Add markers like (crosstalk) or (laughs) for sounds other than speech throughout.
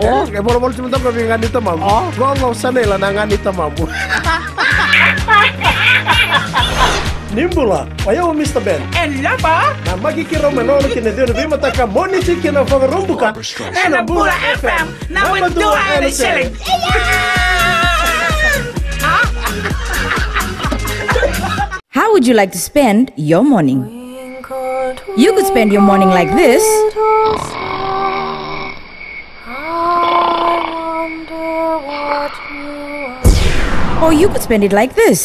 Oh, kaya puro mo siya kami nga nito, ma'am. Oh. Kung ang sanay lang nga nito, ma'am. (laughs) Nimbula, ayaw Mr. Ben. Ella ba? Na magikiro manolo kinedyo na bima taka moni chiki na fang rumbuka. Ena Bula FM, number two and selling. How would you like to spend your morning? You could spend your morning like this. Or you could spend it like this.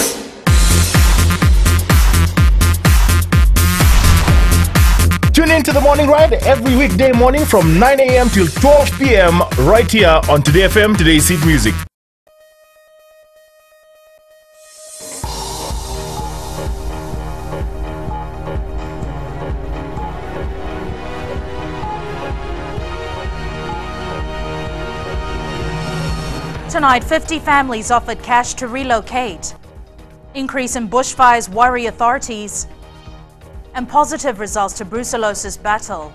Tune in to the morning ride every weekday morning from 9 a.m. till 12 p.m. right here on Today FM, Today's Seed Music. Tonight, 50 families offered cash to relocate. Increase in bushfires worry authorities. And positive results to brucellosis battle.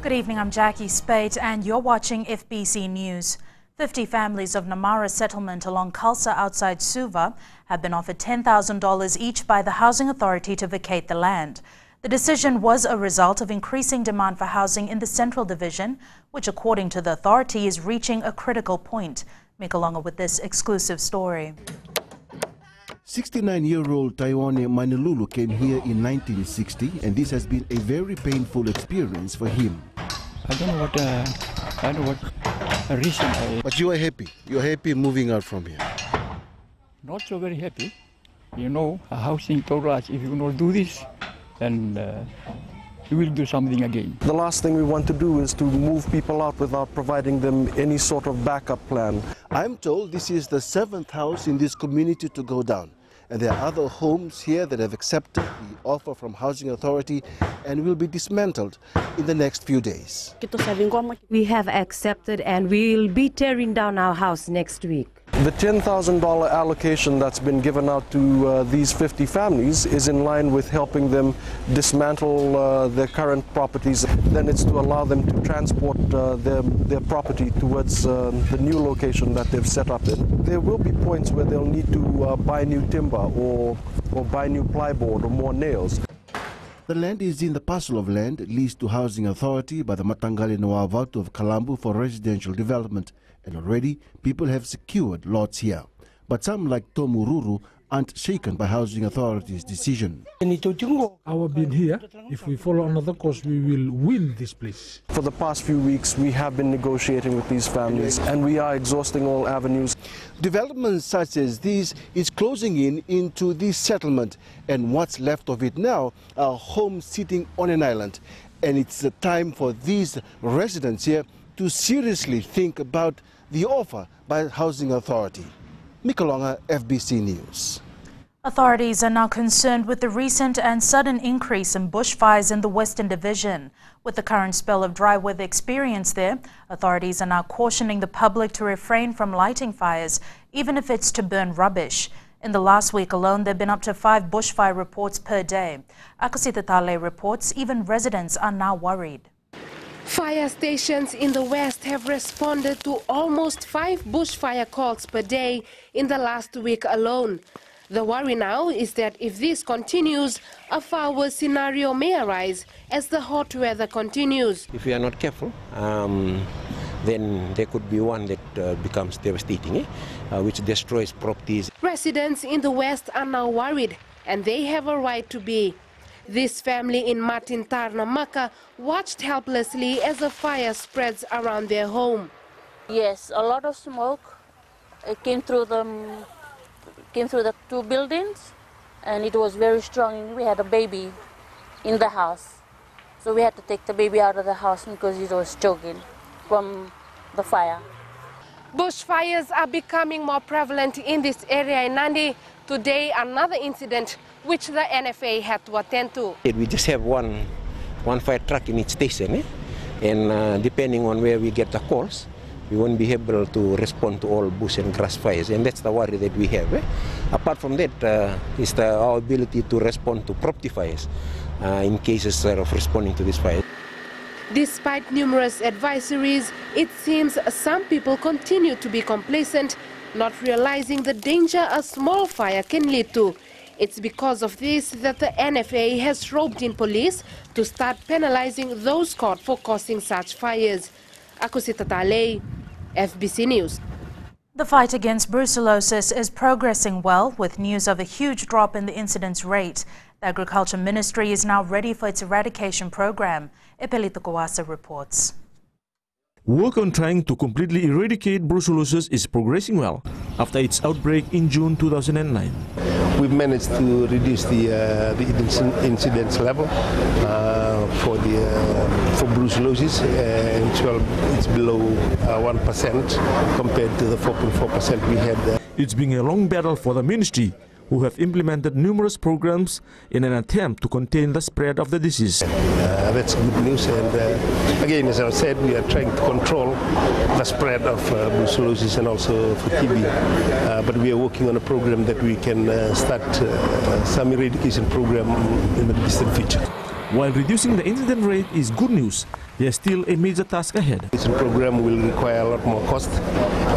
Good evening, I'm Jackie Spate, and you're watching FBC News. 50 families of Namara settlement along Khalsa outside Suva have been offered $10,000 each by the Housing Authority to vacate the land. The decision was a result of increasing demand for housing in the Central Division, which, according to the authority, is reaching a critical point. Make along with this exclusive story. 69-year-old Taiwane Manilulu came here in 1960 and this has been a very painful experience for him. I don't know what uh, I don't know what reason I But you are happy. You are happy moving out from here. not so very happy. You know, a housing told us if you not do this, then uh, you will do something again. The last thing we want to do is to move people out without providing them any sort of backup plan. I'm told this is the seventh house in this community to go down. And there are other homes here that have accepted the offer from Housing Authority and will be dismantled in the next few days. We have accepted and we'll be tearing down our house next week. The $10,000 allocation that's been given out to uh, these 50 families is in line with helping them dismantle uh, their current properties. Then it's to allow them to transport uh, their, their property towards uh, the new location that they've set up in. There will be points where they'll need to uh, buy new timber or, or buy new plyboard or more nails. The land is in the parcel of land leased to Housing Authority by the Matangali Nawavatu of Kalambu for residential development, and already people have secured lots here. But some, like Tomururu, aren't shaken by Housing Authority's decision. Our being here, if we follow another course, we will win this place. For the past few weeks, we have been negotiating with these families and we are exhausting all avenues. Developments such as these is closing in into this settlement, and what's left of it now are homes sitting on an island. And it's the time for these residents here to seriously think about the offer by Housing Authority. Mikalonga, FBC News. Authorities are now concerned with the recent and sudden increase in bushfires in the Western Division. With the current spell of dry weather experienced there, authorities are now cautioning the public to refrain from lighting fires, even if it's to burn rubbish. In the last week alone, there have been up to five bushfire reports per day. Akasita Tale reports even residents are now worried. Fire stations in the west have responded to almost five bushfire calls per day in the last week alone. The worry now is that if this continues, a far worse scenario may arise as the hot weather continues. If we are not careful, um, then there could be one that uh, becomes devastating, eh? uh, which destroys properties. Residents in the west are now worried, and they have a right to be. This family in Martintar Namaka watched helplessly as a fire spreads around their home. Yes, a lot of smoke. It came through the um, came through the two buildings, and it was very strong. We had a baby in the house, so we had to take the baby out of the house because it was choking from the fire. Bushfires are becoming more prevalent in this area in Nandi. Today, another incident which the NFA had to attend to. We just have one, one fire truck in each station, eh? and uh, depending on where we get the calls, we won't be able to respond to all bush and grass fires, and that's the worry that we have. Eh? Apart from that, uh, is the, our ability to respond to property fires. uh, in cases of responding to this fire. Despite numerous advisories, it seems some people continue to be complacent, not realizing the danger a small fire can lead to. It's because of this that the NFA has roped in police to start penalizing those caught for causing such fires. Akusita Talei, FBC News. The fight against brucellosis is progressing well with news of a huge drop in the incidence rate. The Agriculture Ministry is now ready for its eradication program. Epelito Kawasa reports. Work on trying to completely eradicate brucellosis is progressing well after its outbreak in June 2009. We've managed to reduce the uh, the incidence level uh, for the uh, for brucellosis, it's, well, it's below uh, one compared to the 4.4 percent we had. It's been a long battle for the ministry who have implemented numerous programs in an attempt to contain the spread of the disease. Uh, that's good news. And uh, again, as I said, we are trying to control the spread of uh, brucellosis and also for TB. Uh, but we are working on a program that we can uh, start uh, some eradication program in the distant future. While reducing the incident rate is good news, there's still a major task ahead. This program will require a lot more cost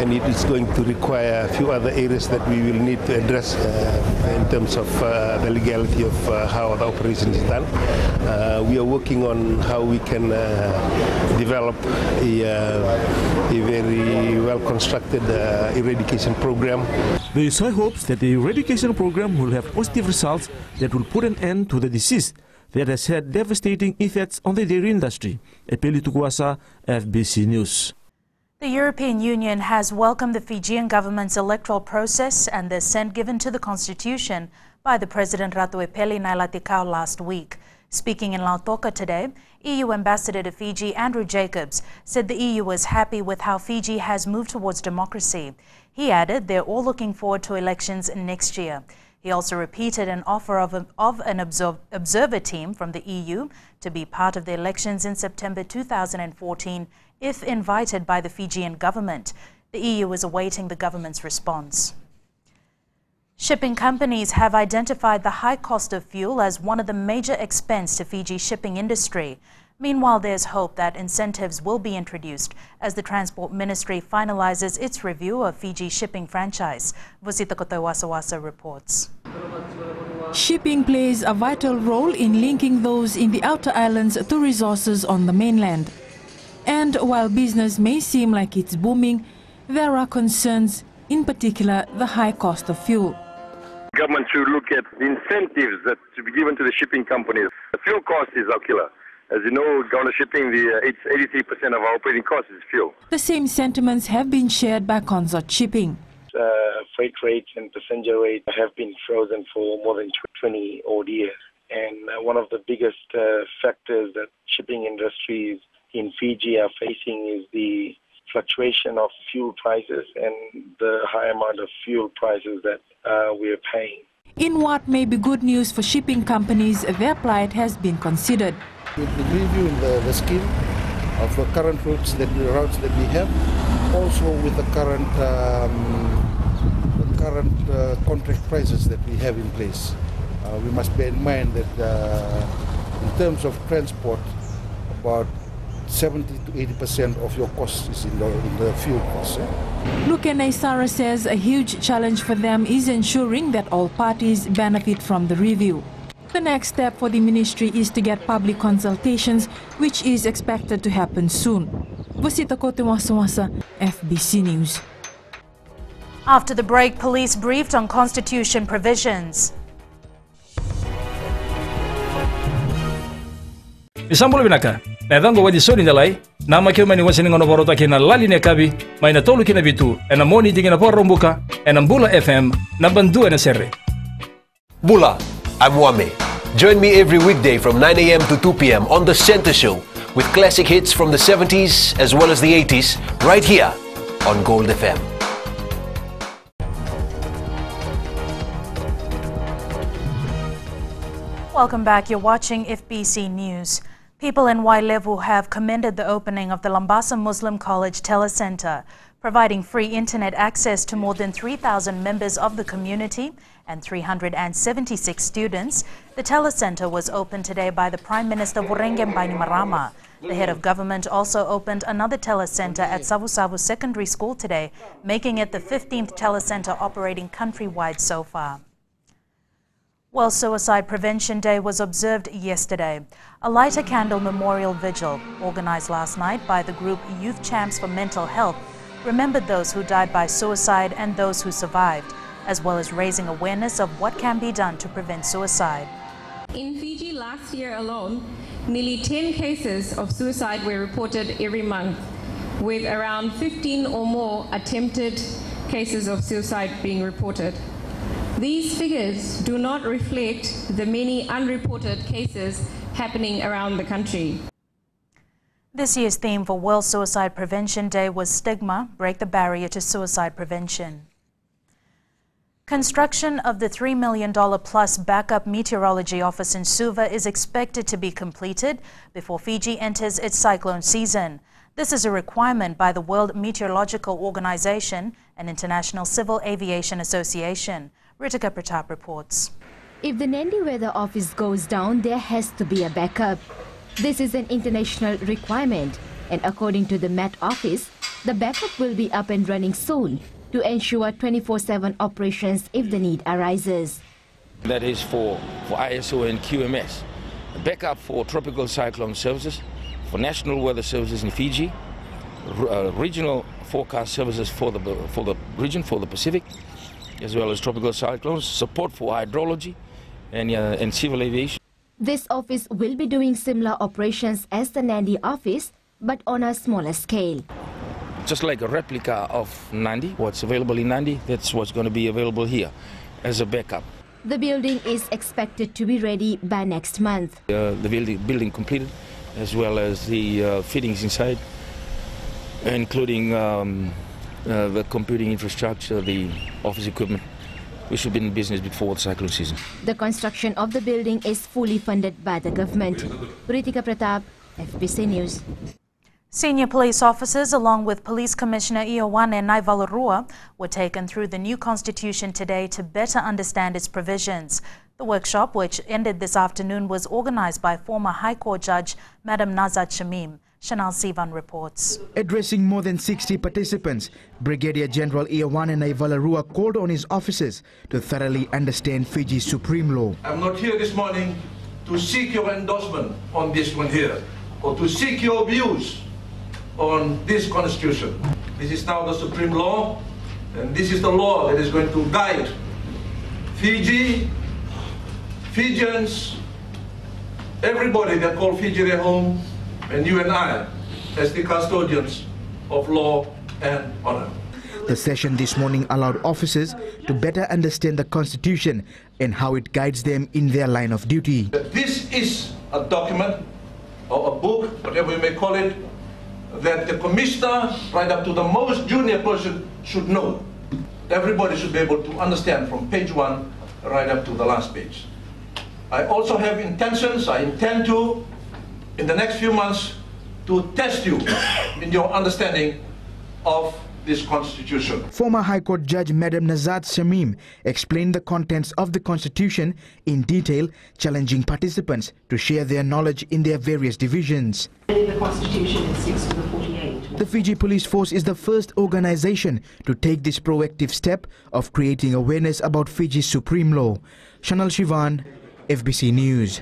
and it is going to require a few other areas that we will need to address uh, in terms of uh, the legality of uh, how the operation is done. Uh, we are working on how we can uh, develop a, uh, a very well constructed eradication program. There is high hopes that the eradication program will have positive results that will put an end to the disease that has had devastating effects on the dairy industry. Epeli Tukwasa, FBC News. The European Union has welcomed the Fijian government's electoral process and the assent given to the constitution by the President Ratu Epeli Nailatikau last week. Speaking in Lautoka today, EU Ambassador to Fiji Andrew Jacobs said the EU was happy with how Fiji has moved towards democracy. He added they're all looking forward to elections next year. He also repeated an offer of, a, of an observer team from the EU to be part of the elections in September 2014 if invited by the Fijian government. The EU is awaiting the government's response. Shipping companies have identified the high cost of fuel as one of the major expense to Fiji's shipping industry. Meanwhile, there's hope that incentives will be introduced as the Transport Ministry finalizes its review of Fiji's shipping franchise. Vosita Kotowasawasa reports. Shipping plays a vital role in linking those in the outer islands to resources on the mainland. And while business may seem like it's booming, there are concerns, in particular the high cost of fuel. Government should look at the incentives that should be given to the shipping companies. The fuel cost is our killer. As you know, Goundar shipping, the, uh, it's 83% of our operating cost is fuel. The same sentiments have been shared by Consort Shipping. Uh, freight rates and passenger rates have been frozen for more than 20 odd years. And uh, one of the biggest uh, factors that shipping industries in Fiji are facing is the fluctuation of fuel prices and the high amount of fuel prices that uh, we are paying. In what may be good news for shipping companies, their plight has been considered. With the reviewing the, the scheme of the current routes that the routes that we have, also with the current um, the current uh, contract prices that we have in place, uh, we must bear in mind that uh, in terms of transport, about 70 to 80 percent of your cost is in the, in the fuel costs. Eh? Luke Naisara says a huge challenge for them is ensuring that all parties benefit from the review. The next step for the ministry is to get public consultations, which is expected to happen soon. Vasita Kotewasawasa, FBC News. After the break, police briefed on constitution provisions. Isambulo binaka, nadhango wadi soni ndalai, nama kio mani wasini ngono borota kina lali ne kabi, maina tolu kina bitu, ena moni dingina por rombuka, ena Bula FM, na bandu ena serre. Bula, I'm Wame. Join me every weekday from 9 a.m. to 2 p.m. on The Center Show with classic hits from the 70s as well as the 80s right here on Gold FM. Welcome back. You're watching FBC News. People in Wailevu have commended the opening of the Lambasa Muslim College Telecenter, providing free internet access to more than 3,000 members of the community and 376 students. The telecenter was opened today by the Prime Minister Voreqe Bainimarama. The head of government also opened another telecenter at Savu Savu Secondary School today, making it the 15th telecenter operating countrywide so far. Well, Suicide Prevention Day was observed yesterday. A Light a Candle memorial vigil, organized last night by the group Youth Champs for Mental Health, remembered those who died by suicide and those who survived, as well as raising awareness of what can be done to prevent suicide. In Fiji last year alone, nearly 10 cases of suicide were reported every month, with around 15 or more attempted cases of suicide being reported. These figures do not reflect the many unreported cases happening around the country. This year's theme for World Suicide Prevention Day was Stigma Break the Barrier to Suicide Prevention. Construction of the $3 million plus backup meteorology office in Suva is expected to be completed before Fiji enters its cyclone season. This is a requirement by the World Meteorological Organization and International Civil Aviation Association. Ritika Pratap reports. If the Nandi weather office goes down, there has to be a backup. This is an international requirement, and according to the Met Office, the backup will be up and running soon to ensure 24-7 operations if the need arises. That is for, for ISO and QMS. A backup for tropical cyclone services, for national weather services in Fiji, uh, regional forecast services for the, for the region, for the Pacific, as well as tropical cyclones, support for hydrology and, uh, and civil aviation. This office will be doing similar operations as the Nandi office, but on a smaller scale. Just like a replica of Nandi, what's available in Nandi, that's what's going to be available here as a backup. The building is expected to be ready by next month. Uh, the building, building completed, as well as the uh, fittings inside, including um, uh, the computing infrastructure, the office equipment. We should be in business before the cyclone season. The construction of the building is fully funded by the government. Ritika Pratap, FBC News. Senior police officers, along with Police Commissioner Ioane Naivalurua, were taken through the new constitution today to better understand its provisions. The workshop, which ended this afternoon, was organized by former High Court Judge Madam Nazhat Shameem. Chanel Sivan reports. Addressing more than 60 participants, Brigadier General Ioane Naivalurua called on his officers to thoroughly understand Fiji's supreme law. I'm not here this morning to seek your endorsement on this one here, or to seek your views on this constitution. This is now the supreme law, and this is the law that is going to guide Fiji, Fijians, everybody that call Fiji their home, and you and I as the custodians of law and honor. The session this morning allowed officers to better understand the Constitution and how it guides them in their line of duty. This is a document or a book, whatever you may call it, that the commissioner, right up to the most junior person, should know. Everybody should be able to understand from page one right up to the last page. I also have intentions, I intend to, in the next few months, to test you in your understanding of this constitution. Former High Court Judge Madam Nazhat Shameem explained the contents of the constitution in detail, challenging participants to share their knowledge in their various divisions. The constitution is 6 to the 48. The Fiji Police Force is the first organization to take this proactive step of creating awareness about Fiji's supreme law. Chanel Shivan, FBC News.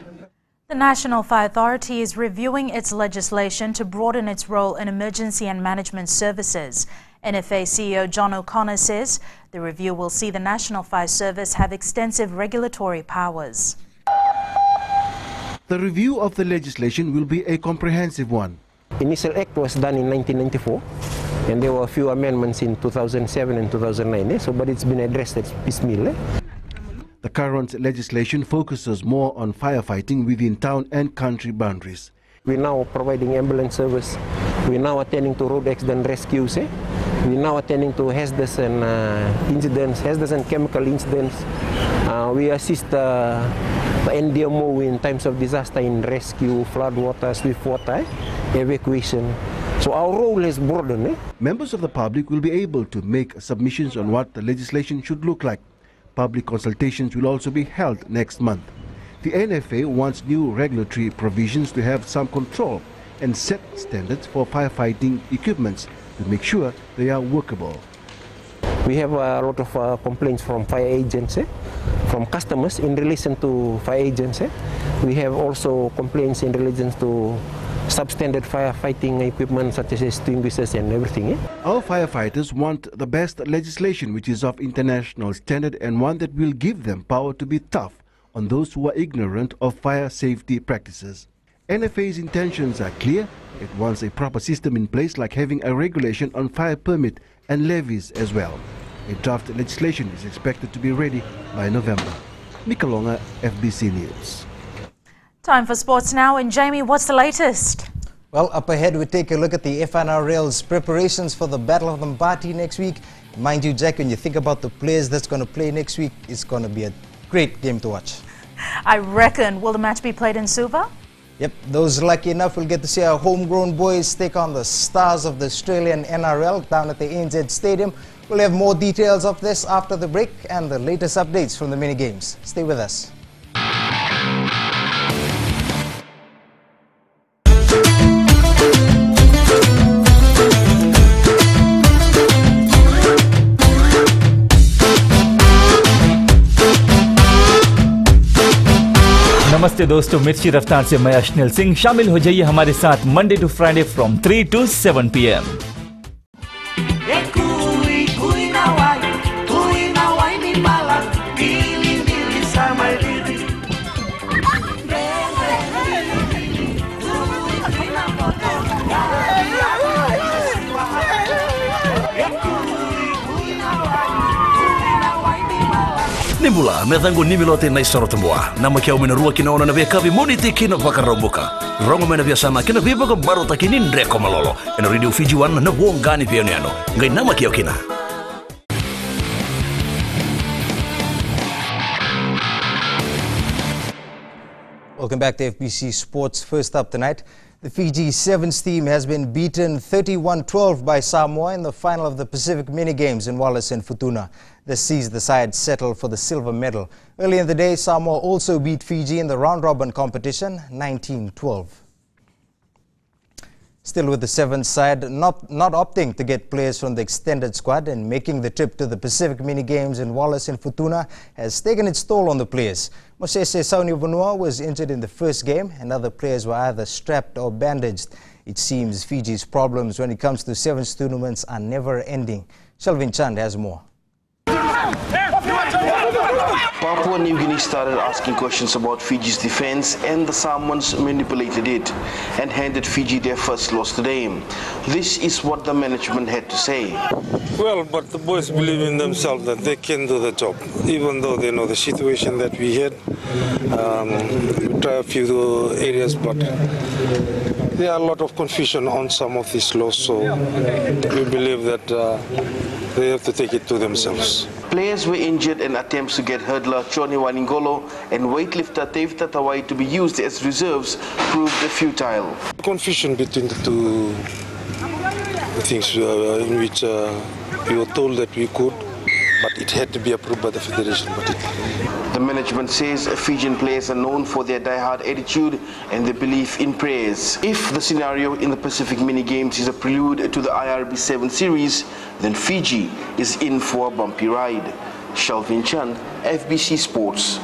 The National Fire Authority is reviewing its legislation to broaden its role in emergency and management services. NFA CEO John O'Connor says the review will see the National Fire Service have extensive regulatory powers. The review of the legislation will be a comprehensive one. Initial act was done in 1994 and there were a few amendments in 2007 and 2009 eh? so but it's been addressed at piecemeal eh? The current legislation focuses more on firefighting within town and country boundaries. We're now providing ambulance service. We're now attending to road accident rescues. Eh? We're now attending to hazardous and uh, incidents, hazardous and chemical incidents. Uh, we assist uh, the NDMO in times of disaster in rescue, flood water, swift water, evacuation. So our role is broadened. Eh? Members of the public will be able to make submissions on what the legislation should look like. Public consultations will also be held next month. The NFA wants new regulatory provisions to have some control and set standards for firefighting equipments to make sure they are workable. We have a lot of uh, complaints from fire agents, eh? from customers in relation to fire agents. Eh? We have also complaints in relation to substandard firefighting equipment such as extinguishers and everything. Eh? Our firefighters want the best legislation which is of international standard and one that will give them power to be tough on those who are ignorant of fire safety practices. NFA's intentions are clear. It wants a proper system in place like having a regulation on fire permit and levies as well. A draft legislation is expected to be ready by November. Mikalonga, FBC News. Time for sports now. And Jamie, what's the latest? Well, up ahead, we take a look at the FNRL's preparations for the Battle of Mbati next week. Mind you, Jack, when you think about the players that's going to play next week, it's going to be a great game to watch. I reckon. Will the match be played in Suva? Yep, those lucky enough will get to see our homegrown boys take on the stars of the Australian NRL down at the ANZ Stadium. We'll have more details of this after the break and the latest updates from the mini games. Stay with us. नमस्ते दोस्तों, मिर्ची रफ्तार से मैं अश्निल सिंह शामिल हो जाइए हमारे साथ Monday to Friday from three to seven P M Nimbula methangu nimilote na isoro tambua nama kia umena rua kina ona na via kavi moniti kina whakarombuka. Rongo mena via sana kina via baka barota malolo. Ena radio Fiji One Welcome back to FBC Sports. First up tonight, the Fiji Sevens team has been beaten 31-12 by Samoa in the final of the Pacific Mini Games in Wallis and Futuna. This sees the side settle for the silver medal. Earlier in the day, Samoa also beat Fiji in the round-robin competition 19-12. Still with the seventh side, not, not opting to get players from the extended squad and making the trip to the Pacific Mini Games in Wallis and Futuna has taken its toll on the players. Mosese Saunivanua was injured in the first game and other players were either strapped or bandaged. It seems Fiji's problems when it comes to sevens tournaments are never ending. Shelvin Chand has more. Papua New Guinea started asking questions about Fiji's defense and the Samoans manipulated it and handed Fiji their first loss today. This is what the management had to say. Well, but the boys believe in themselves that they can do the job, even though they know the situation that we had. Um, we try a few areas, but there are a lot of confusion on some of these laws, so we believe that uh, they have to take it to themselves. Players were injured and attempts to get hurdler Choni Waningolo and weightlifter Tevita Tawai to be used as reserves proved futile. Confusion between the two things uh, in which uh, we were told that we could, but it had to be approved by the federation. But it, The management says Fijian players are known for their die-hard attitude and their belief in prayers. If the scenario in the Pacific Mini Games is a prelude to the IRB 7 series, then Fiji is in for a bumpy ride. Shalvin Chan, FBC Sports.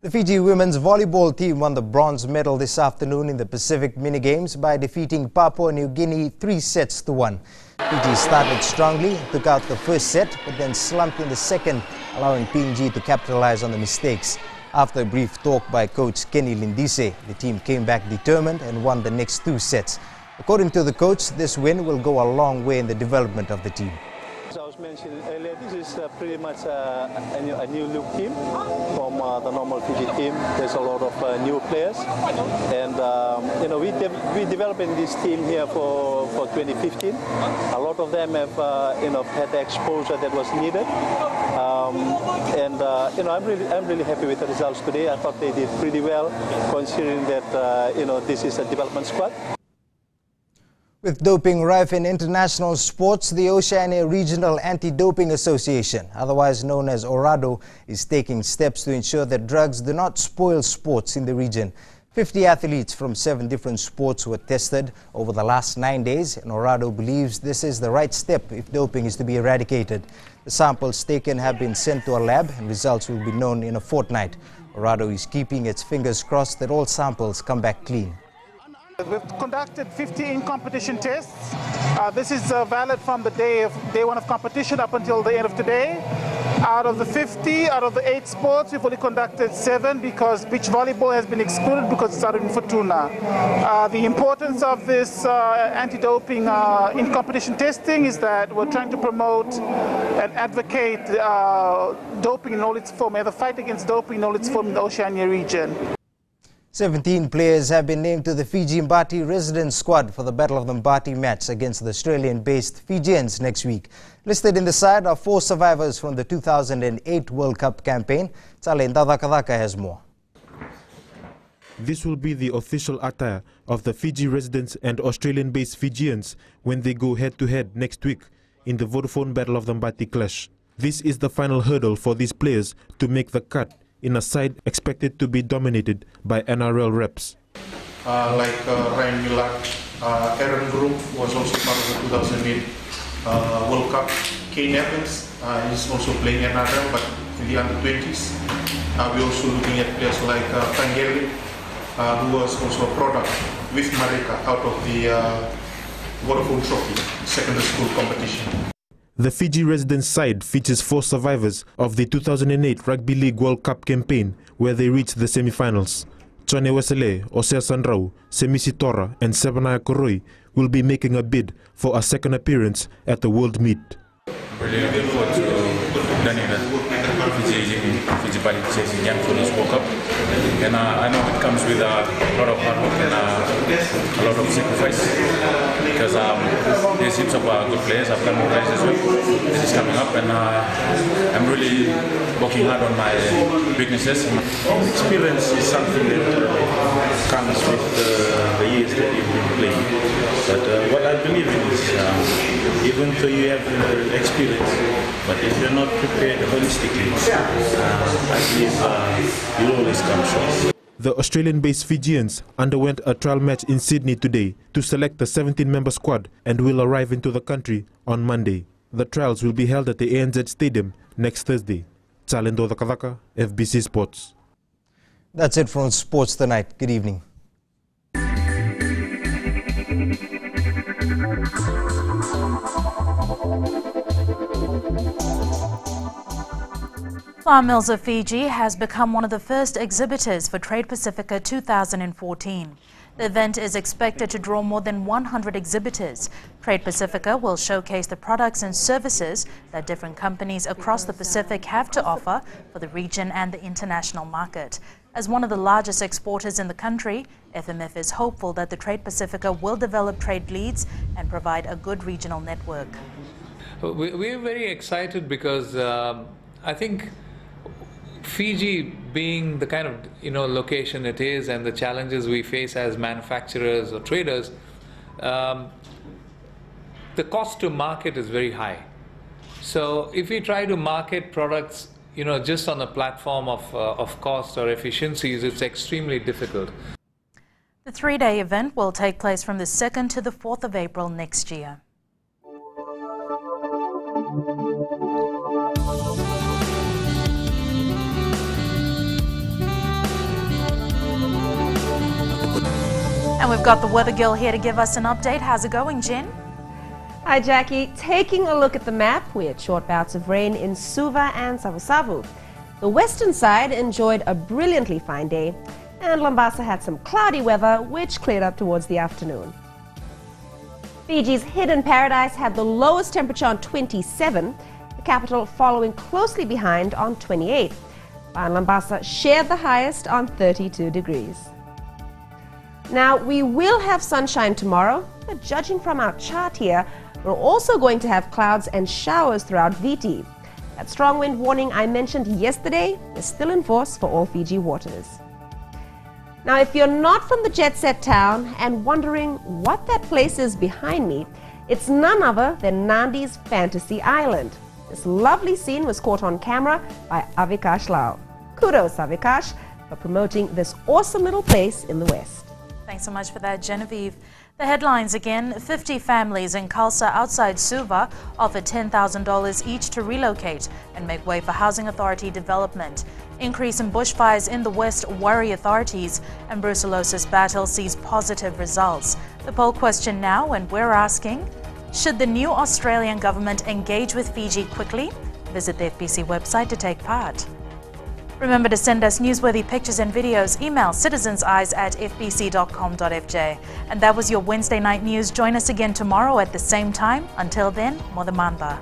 The Fiji women's volleyball team won the bronze medal this afternoon in the Pacific Mini Games by defeating Papua New Guinea three sets to one. Fiji started strongly, took out the first set, but then slumped in the second, allowing PNG to capitalize on the mistakes. After a brief talk by coach Kenny Lindise, the team came back determined and won the next two sets. According to the coach, this win will go a long way in the development of the team. Mentioned earlier, this is uh, pretty much uh, a, new, a, new, look team from uh, the normal Fiji team. There's a lot of uh, new players, and um, you know we de we developing this team here for, for 2015. A lot of them have uh, you know had the exposure that was needed, um, and uh, you know I'm really I'm really happy with the results today. I thought they did pretty well, considering that you know this is a development squad. With doping rife in international sports, the Oceania Regional Anti-Doping Association, otherwise known as ORADO, is taking steps to ensure that drugs do not spoil sports in the region. 50 athletes from seven different sports were tested over the last nine days, and ORADO believes this is the right step if doping is to be eradicated. The samples taken have been sent to a lab, and results will be known in a fortnight. ORADO is keeping its fingers crossed that all samples come back clean. We've conducted 50 in-competition tests. Uh, this is uh, valid from the day of day one of competition up until the end of today. Out of the 50, out of the eight sports, we've only conducted seven because beach volleyball has been excluded because it's out in Fortuna. Uh, the importance of this uh, anti-doping uh, in-competition testing is that we're trying to promote and advocate uh, doping in all its form, and the fight against doping in all its form in the Oceania region. 17 players have been named to the Fiji Mbati resident squad for the Battle of the Mbati match against the Australian-based Fijians next week. Listed in the side are four survivors from the 2008 World Cup campaign. Talen Dadakadaka has more. This will be the official attire of the Fiji residents and Australian-based Fijians when they go head-to-head -head next week in the Vodafone Battle of the Mbati clash. This is the final hurdle for these players to make the cut in a side expected to be dominated by NRL reps. Uh, like uh, Ryan Millard, uh, Aaron Groom was also part of the 2008 uh, World Cup. Kane Evans uh, is also playing NRL, but in the under 20s. Uh, we're also looking at players like uh, Tangeli, who was also a product with Marika out of the Vodafone Trophy secondary school competition. The Fiji residence side features four survivors of the 2008 Rugby League World Cup campaign where they reached the semi-finals. Chone Wesele, Osea Sandrau, Semisi Tora and Sebanaya Koroi will be making a bid for a second appearance at the World Meet. Fiji, Fiji chasing young this World Cup. And uh, I know it comes with uh, a lot of hard work and uh, a lot of sacrifice because um, there's heaps of uh, good players, upcoming players as well. This is coming up and uh, I'm really working hard on my weaknesses. Experience is something that uh, comes with the years that you've been playing. But uh, what I believe in is um, even though you have uh, experience, but if you're not prepared holistically, The Australian-based Fijians underwent a trial match in Sydney today to select the 17-member squad and will arrive into the country on Monday. The trials will be held at the ANZ Stadium next Thursday. Chalendo Dakadaka, FBC Sports. That's it from Sports Tonight. Good evening. Flour Mills of Fiji has become one of the first exhibitors for Trade Pacifica 2014. The event is expected to draw more than 100 exhibitors. Trade Pacifica will showcase the products and services that different companies across the Pacific have to offer for the region and the international market. As one of the largest exporters in the country, FMF is hopeful that the Trade Pacifica will develop trade leads and provide a good regional network. We're very excited because um, I think Fiji being the kind of you know location it is and the challenges we face as manufacturers or traders, um, the cost to market is very high. So if we try to market products, you know, just on a platform of uh, of cost or efficiencies, it's extremely difficult. The three-day event will take place from the 2nd to the 4th of April next year. And we've got the weather girl here to give us an update. How's it going, Jen? Hi, Jackie. Taking a look at the map, we had short bouts of rain in Suva and Savusavu. The western side enjoyed a brilliantly fine day, and Lambasa had some cloudy weather, which cleared up towards the afternoon. Fiji's Hidden Paradise had the lowest temperature on 27, the capital following closely behind on 28, while Lambasa shared the highest on 32 degrees. Now, we will have sunshine tomorrow, but judging from our chart here, we're also going to have clouds and showers throughout VT. That strong wind warning I mentioned yesterday is still in force for all Fiji waters. Now, if you're not from the jet set town and wondering what that place is behind me, it's none other than Nandi's Fantasy Island. This lovely scene was caught on camera by Avikash Lal. Kudos, Avikash, for promoting this awesome little place in the West. Thanks so much for that, Genevieve. The headlines again 50 families in Khalsa outside Suva offered $10,000 each to relocate and make way for Housing Authority development. Increase in bushfires in the west worry authorities, and brucellosis battle sees positive results. The poll question now, and we're asking Should the new Australian government engage with Fiji quickly? Visit the FBC website to take part. Remember to send us newsworthy pictures and videos. Email citizenseyes at fbc.com.fj. And that was your Wednesday night news. Join us again tomorrow at the same time. Until then, Modamanda.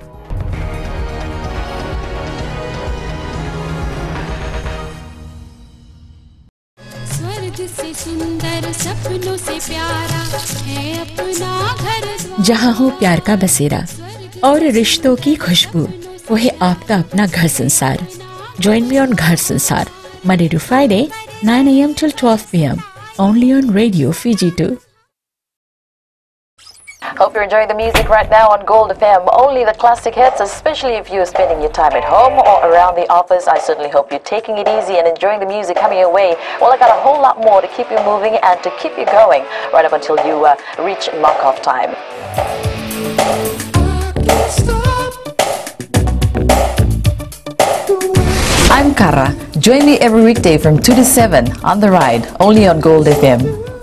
जहाँ हो प्यार का बसेरा और रिश्तों की खुशबू वो है आपका अपना घर संसार Join me on Ghar Sansar, Monday to Friday, 9 a.m. till 12 p.m. Only on Radio Fiji 2. Hope you're enjoying the music right now on Gold FM. Only the classic hits, especially if you're spending your time at home or around the office. I certainly hope you're taking it easy and enjoying the music coming your way. Well, I got a whole lot more to keep you moving and to keep you going right up until you uh, reach mark-off time. I'm Kara. Join me every weekday from 2 to 7 on The Ride, only on Gold FM.